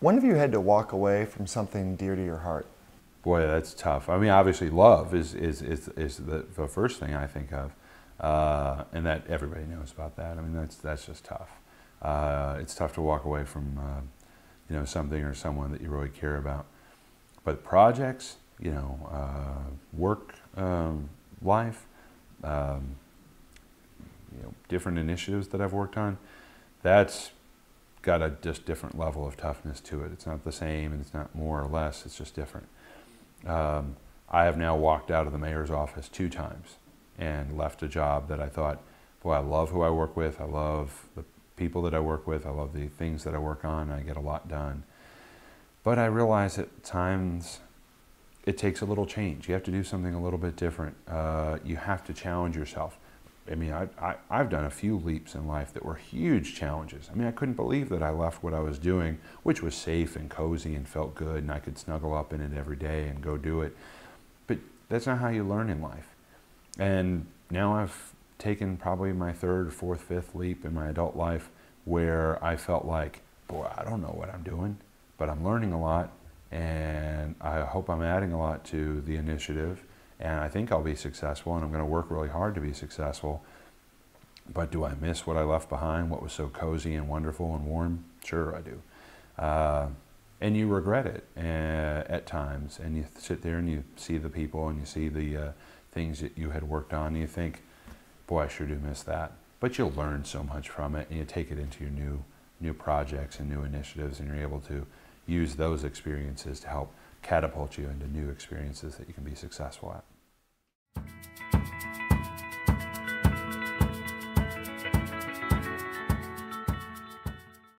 When have you had to walk away from something dear to your heart? Boy, that's tough. I mean, obviously, love is is is, is the, the first thing I think of, uh, and that everybody knows about that. I mean, that's that's just tough. Uh, it's tough to walk away from, uh, you know, something or someone that you really care about. But projects, you know, uh, work um, life, um, you know, different initiatives that I've worked on, that's got a just different level of toughness to it. It's not the same, and it's not more or less. It's just different. Um, I have now walked out of the mayor's office two times and left a job that I thought, boy, I love who I work with. I love the people that I work with. I love the things that I work on. I get a lot done. But I realize at times it takes a little change. You have to do something a little bit different. Uh, you have to challenge yourself. I mean, I, I, I've done a few leaps in life that were huge challenges. I mean, I couldn't believe that I left what I was doing, which was safe and cozy and felt good, and I could snuggle up in it every day and go do it. But that's not how you learn in life. And now I've taken probably my third, fourth, fifth leap in my adult life where I felt like, boy, I don't know what I'm doing, but I'm learning a lot, and I hope I'm adding a lot to the initiative and I think I'll be successful and I'm going to work really hard to be successful. But do I miss what I left behind, what was so cozy and wonderful and warm? Sure, I do. Uh, and you regret it uh, at times, and you sit there and you see the people and you see the uh, things that you had worked on, and you think, boy, I sure do miss that. But you'll learn so much from it, and you take it into your new, new projects and new initiatives, and you're able to use those experiences to help catapult you into new experiences that you can be successful at.